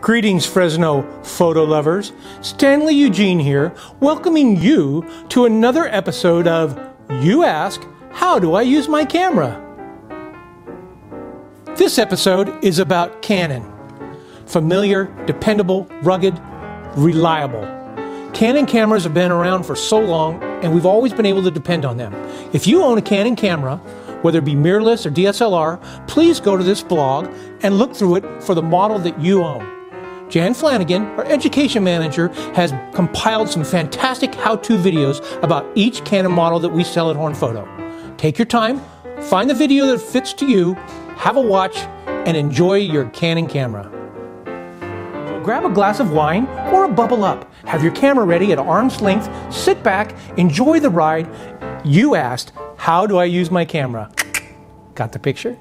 Greetings, Fresno photo lovers. Stanley Eugene here, welcoming you to another episode of You Ask, How Do I Use My Camera? This episode is about Canon. Familiar, dependable, rugged, reliable. Canon cameras have been around for so long, and we've always been able to depend on them. If you own a Canon camera, whether it be mirrorless or DSLR, please go to this blog and look through it for the model that you own. Jan Flanagan, our education manager, has compiled some fantastic how to videos about each Canon model that we sell at Horn Photo. Take your time, find the video that fits to you, have a watch, and enjoy your Canon camera. Grab a glass of wine or a bubble up. Have your camera ready at arm's length, sit back, enjoy the ride. You asked, How do I use my camera? Got the picture?